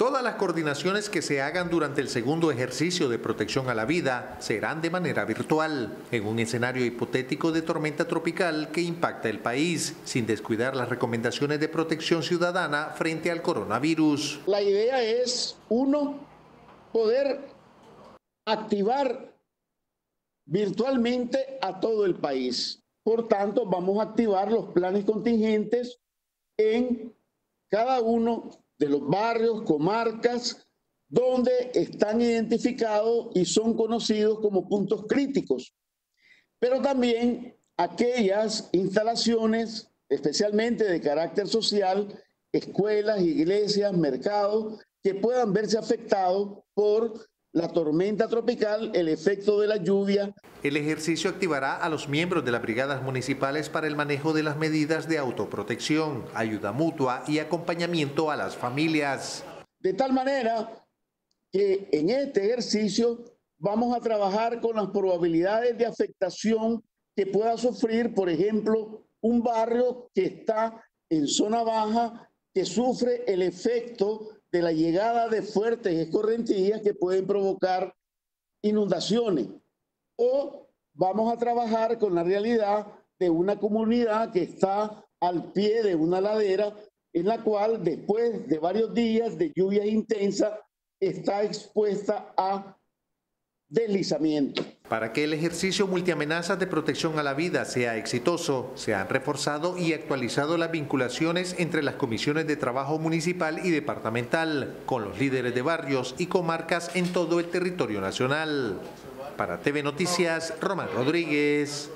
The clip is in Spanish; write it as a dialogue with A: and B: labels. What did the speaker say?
A: Todas las coordinaciones que se hagan durante el segundo ejercicio de protección a la vida serán de manera virtual, en un escenario hipotético de tormenta tropical que impacta el país, sin descuidar las recomendaciones de protección ciudadana frente al coronavirus.
B: La idea es, uno, poder activar virtualmente a todo el país. Por tanto, vamos a activar los planes contingentes en cada uno de los barrios, comarcas, donde están identificados y son conocidos como puntos críticos. Pero también aquellas instalaciones, especialmente de carácter social, escuelas, iglesias, mercados, que puedan verse afectados por la tormenta tropical, el efecto de la lluvia.
A: El ejercicio activará a los miembros de las brigadas municipales para el manejo de las medidas de autoprotección, ayuda mutua y acompañamiento a las familias.
B: De tal manera que en este ejercicio vamos a trabajar con las probabilidades de afectación que pueda sufrir, por ejemplo, un barrio que está en zona baja, que sufre el efecto de la llegada de fuertes escorrentías que pueden provocar inundaciones. O vamos a trabajar con la realidad de una comunidad que está al pie de una ladera en la cual después de varios días de lluvias intensas está expuesta a deslizamiento.
A: Para que el ejercicio multiamenazas de protección a la vida sea exitoso, se han reforzado y actualizado las vinculaciones entre las comisiones de trabajo municipal y departamental, con los líderes de barrios y comarcas en todo el territorio nacional. Para TV Noticias, Román Rodríguez.